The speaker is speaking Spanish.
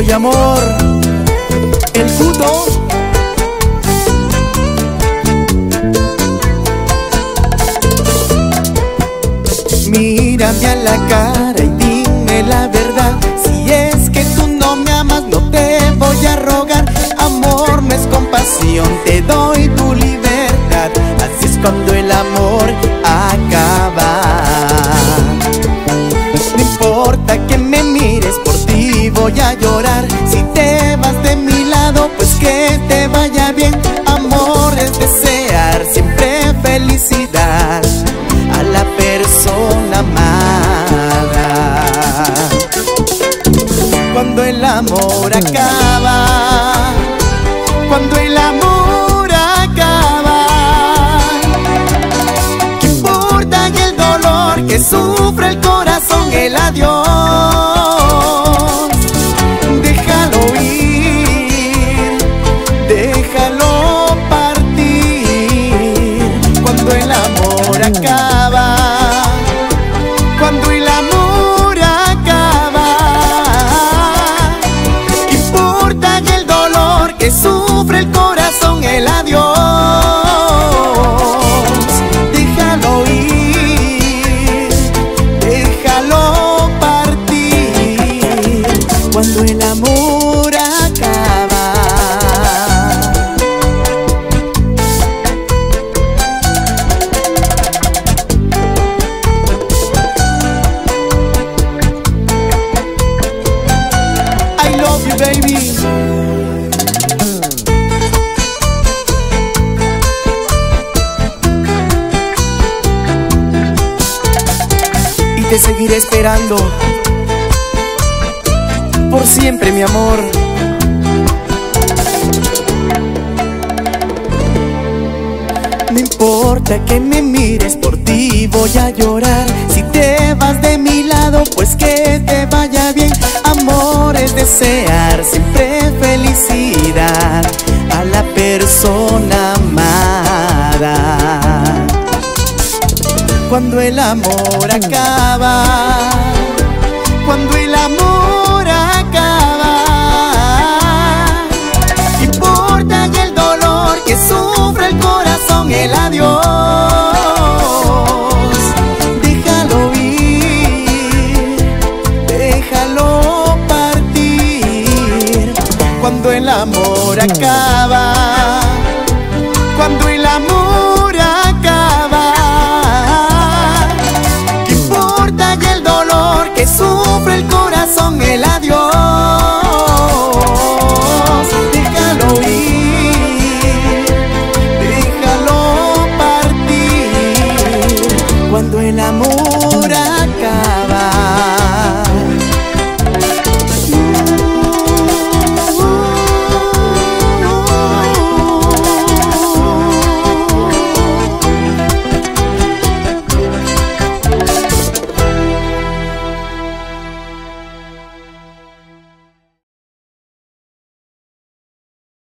y amor. El puto. Mírame a la cara y dime la verdad. Si es que tú no me amas, no te voy a rogar. Amor no es compasión, te doy tu libertad. Así es cuando el amor acaba. No importa que me mires, por ti voy a llorar. Cuando el amor acaba, cuando el amor acaba, ¿qué importa el dolor que sufre el corazón? El adiós, te seguiré esperando por siempre, mi amor. No importa que me mires, por ti voy a llorar. Si te vas de mi lado, pues que te vaya bien. Amor es desear siempre felicidad a la persona amada. Cuando el amor acaba, cuando el amor acaba, ¿qué importa y el dolor que sufre el corazón? El adiós, déjalo ir, déjalo partir. Cuando el amor acaba, cuando el amor corazón? El adiós,